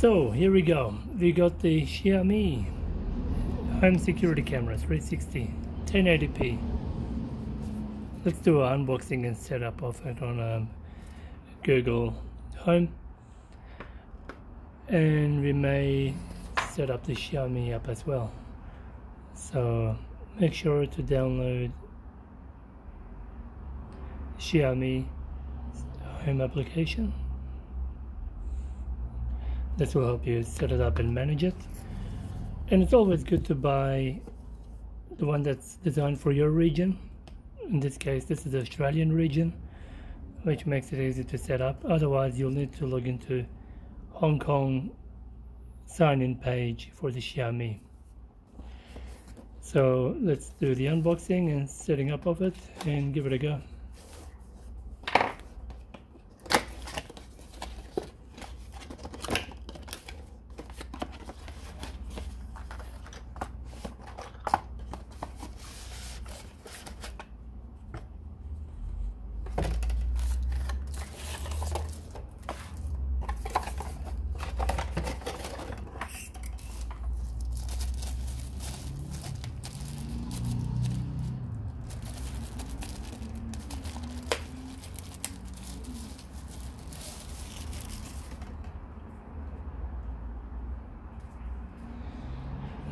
So here we go. We got the Xiaomi home security camera 360 1080p. Let's do an unboxing and setup of it on um, Google Home. And we may set up the Xiaomi app as well. So make sure to download Xiaomi home application this will help you set it up and manage it. And it's always good to buy the one that's designed for your region. In this case this is the Australian region which makes it easy to set up. Otherwise you'll need to log into Hong Kong sign-in page for the Xiaomi. So let's do the unboxing and setting up of it and give it a go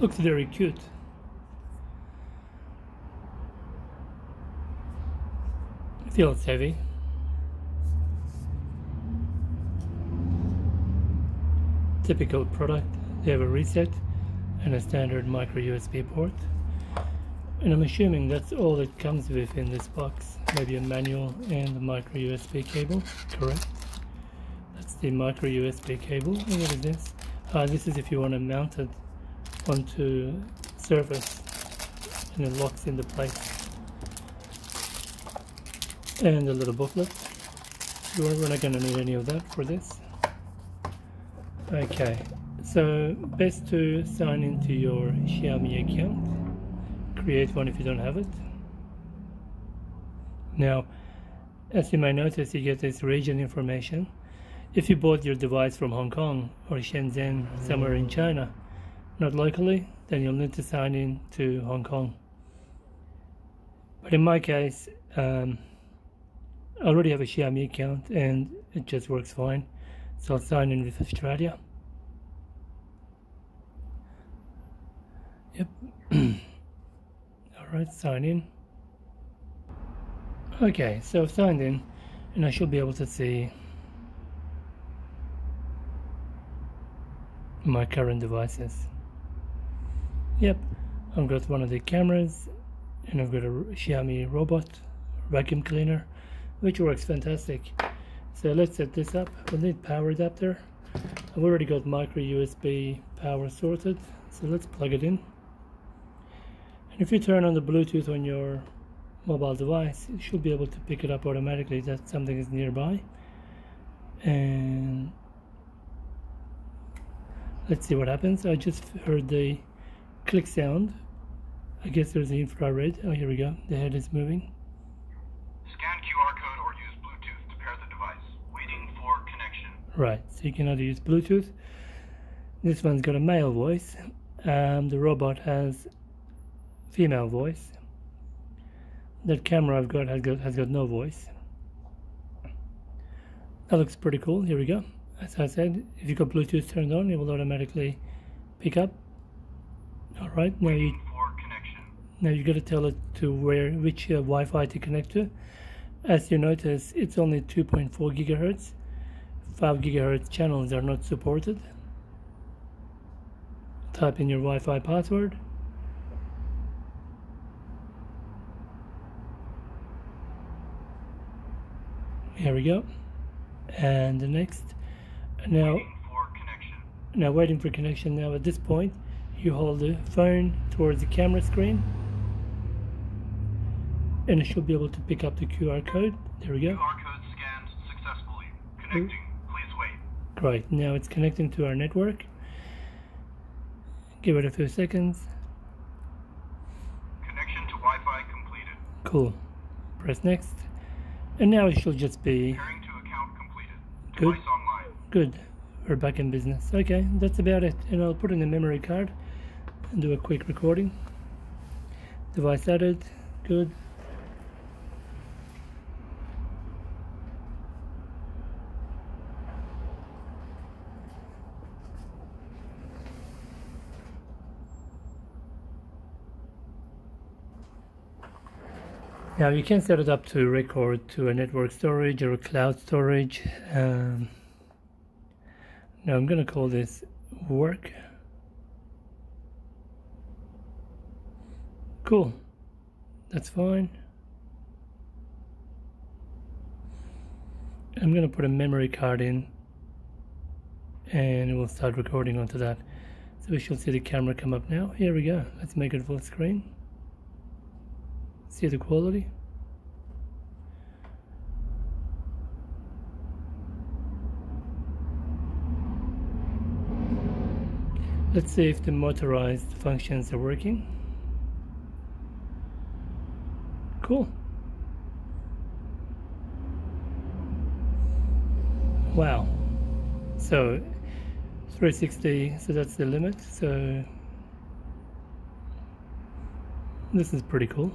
Looks very cute. Feels heavy. Typical product. They have a reset and a standard micro USB port. And I'm assuming that's all it comes with in this box. Maybe a manual and a micro USB cable, correct? That's the micro USB cable. And what is this? Uh, this is if you want to mount it onto surface and it locks into place. And a little booklet. We're not going to need any of that for this. Okay so best to sign into your Xiaomi account. Create one if you don't have it. Now as you may notice you get this region information. If you bought your device from Hong Kong or Shenzhen somewhere in China not locally, then you'll need to sign in to Hong Kong. But in my case, um, I already have a Xiaomi account and it just works fine. So I'll sign in with Australia. Yep. Alright, sign in. Okay, so I've signed in and I should be able to see my current devices. Yep, I've got one of the cameras and I've got a Xiaomi robot vacuum cleaner which works fantastic. So let's set this up. We'll need power adapter. I've already got micro USB power sorted so let's plug it in. And if you turn on the Bluetooth on your mobile device you should be able to pick it up automatically that something is nearby and let's see what happens. I just heard the click sound. I guess there's the infrared. Oh, here we go. The head is moving. Scan QR code or use Bluetooth to pair the device. Waiting for connection. Right, so you can either use Bluetooth. This one's got a male voice. Um, the robot has female voice. That camera I've got has got has got no voice. That looks pretty cool. Here we go. As I said, if you've got Bluetooth turned on, it will automatically pick up all right, now you now you got to tell it to where which uh, Wi-Fi to connect to. As you notice, it's only 2.4 gigahertz. 5 gigahertz channels are not supported. Type in your Wi-Fi password. Here we go. And the next. Now, waiting now waiting for connection. Now at this point, you hold the phone towards the camera screen and it should be able to pick up the QR code. There we go. QR code scanned successfully. Connecting. Please wait. Great. Now it's connecting to our network. Give it a few seconds. Connection to Wi-Fi completed. Cool. Press next. And now it should just be Pairing to account completed. Good. Good. or backend business. Okay, that's about it. And I'll put in a memory card and do a quick recording. Device added, good. Now you can set it up to record to a network storage or a cloud storage. Um, now I'm going to call this work. Cool. That's fine. I'm going to put a memory card in and we'll start recording onto that. So we should see the camera come up now. Here we go. Let's make it full screen. See the quality? Let's see if the motorized functions are working. Cool. Wow. So 360, so that's the limit. So this is pretty cool.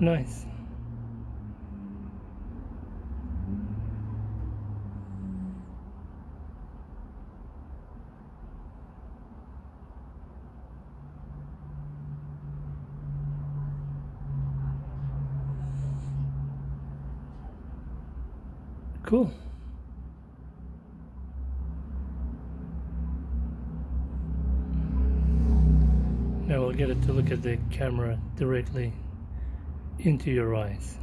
Nice. Cool. Now we'll get it to look at the camera directly into your eyes.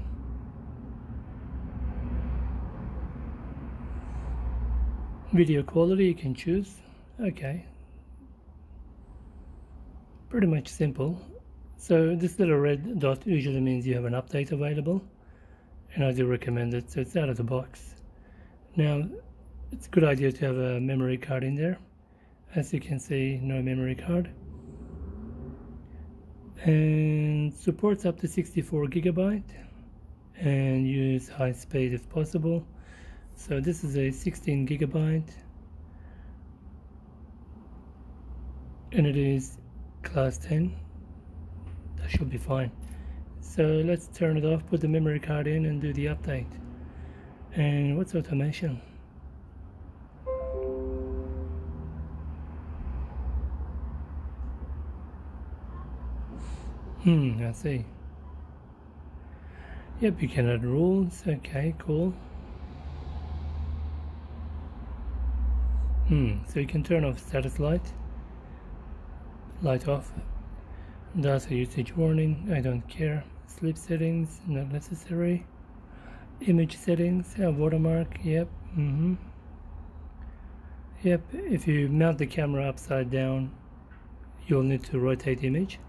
Video quality you can choose. Okay. Pretty much simple. So this little red dot usually means you have an update available and I do recommend it so it's out of the box. Now it's a good idea to have a memory card in there. As you can see no memory card. And supports up to 64 gigabyte and use high speed if possible. So this is a 16 gigabyte. And it is class 10 that should be fine. So let's turn it off put the memory card in and do the update and what's automation Hmm, I see. Yep, you can add rules. Okay, cool. Hmm, so you can turn off status light. Light off. That's a usage warning. I don't care. Sleep settings, not necessary. Image settings, a watermark. Yep. Mm-hmm. Yep, if you mount the camera upside down, you'll need to rotate image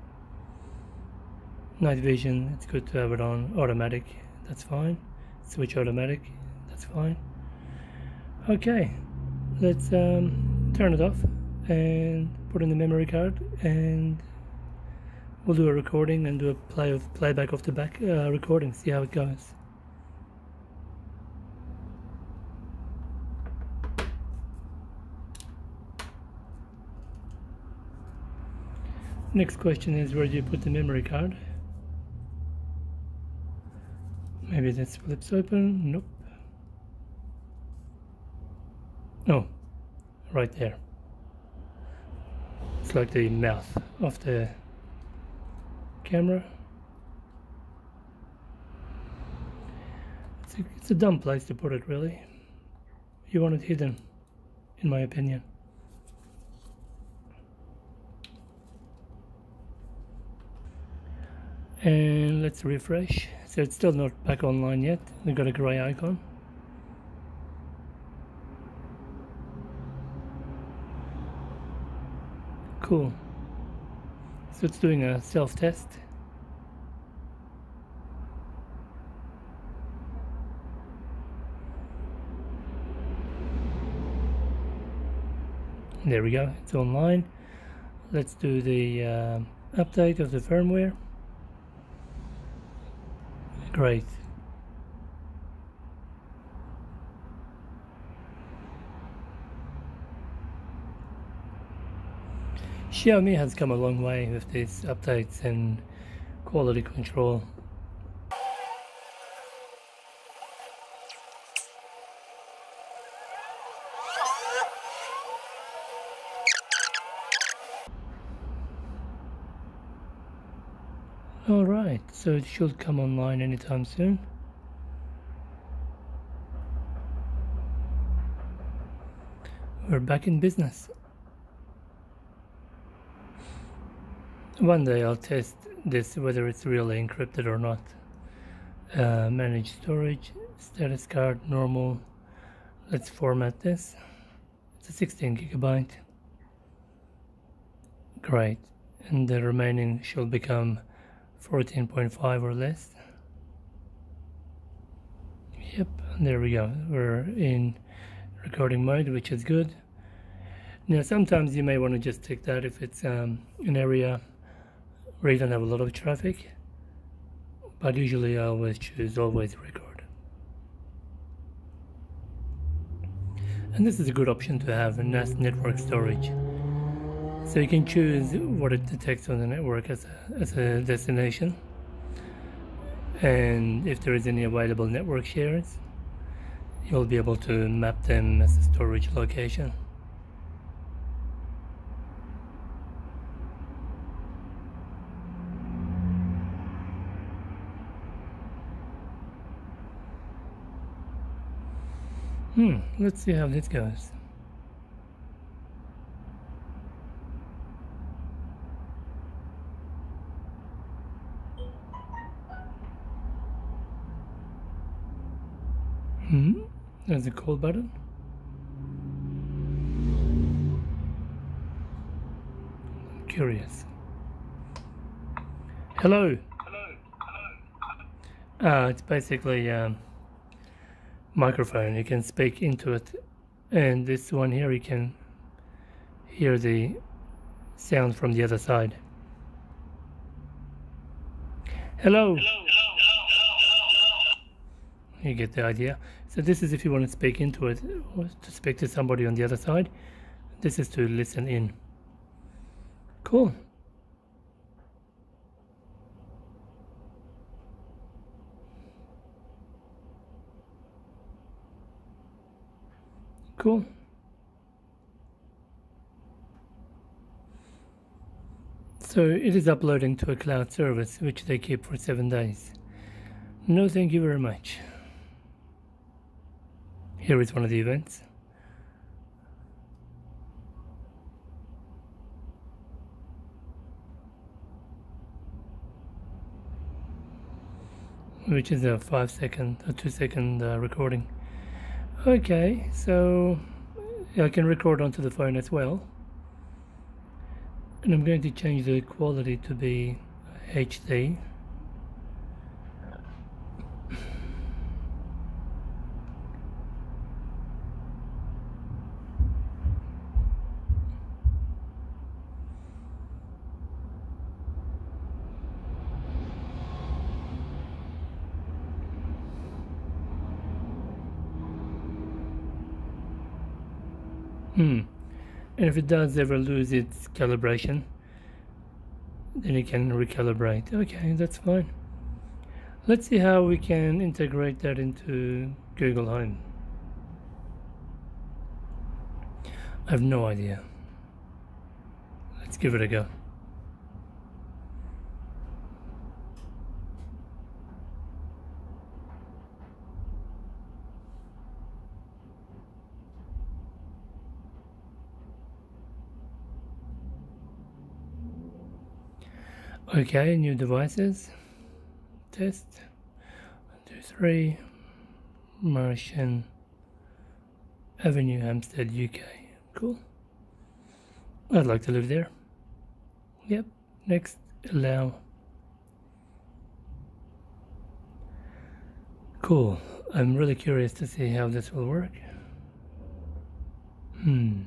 night vision it's good to have it on automatic that's fine switch automatic that's fine okay let's um, turn it off and put in the memory card and we'll do a recording and do a play of playback of the back uh, recording see how it goes Next question is where do you put the memory card? Maybe this flips open. Nope. Oh, right there. It's like the mouth of the camera. It's a, it's a dumb place to put it, really. You want it hidden, in my opinion. And let's refresh. So it's still not back online yet. We've got a gray icon. Cool. So it's doing a self-test. There we go. It's online. Let's do the uh, update of the firmware Great. Xiaomi has come a long way with these updates and quality control. Alright, so it should come online anytime soon. We're back in business. One day I'll test this whether it's really encrypted or not. Uh, manage storage, status card, normal. Let's format this. It's a 16 gigabyte. Great. And the remaining should become 14.5 or less. Yep, there we go. We're in recording mode, which is good. Now, sometimes you may want to just take that if it's um, an area where you don't have a lot of traffic but usually I always choose always record and this is a good option to have a NAS network storage so you can choose what it detects on the network as a, as a destination and if there is any available network shares you'll be able to map them as a storage location Hmm, let's see how this goes. Hmm, a call button. I'm curious. Hello. Hello. Hello. Uh, it's basically um, microphone you can speak into it and this one here you can hear the sound from the other side hello, hello. you get the idea so this is if you want to speak into it or to speak to somebody on the other side this is to listen in cool Cool. So it is uploading to a cloud service which they keep for seven days. No thank you very much. Here is one of the events. Which is a five second, a two second uh, recording. Okay, so I can record onto the phone as well. And I'm going to change the quality to be HD. Hmm. And if it does ever lose its calibration, then you can recalibrate. Okay, that's fine. Let's see how we can integrate that into Google Home. I have no idea. Let's give it a go. Okay, new devices. Test. One, two, three. Martian Avenue, Hampstead, UK. Cool. I'd like to live there. Yep. Next, allow. Cool. I'm really curious to see how this will work. Hmm.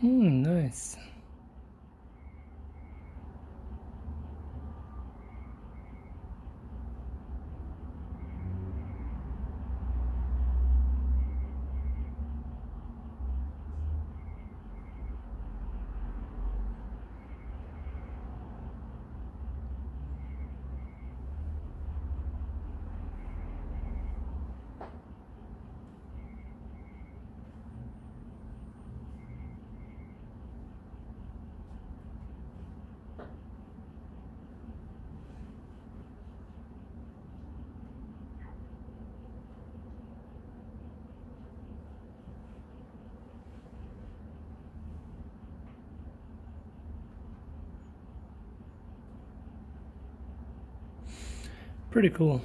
Hmm, nice. Pretty cool.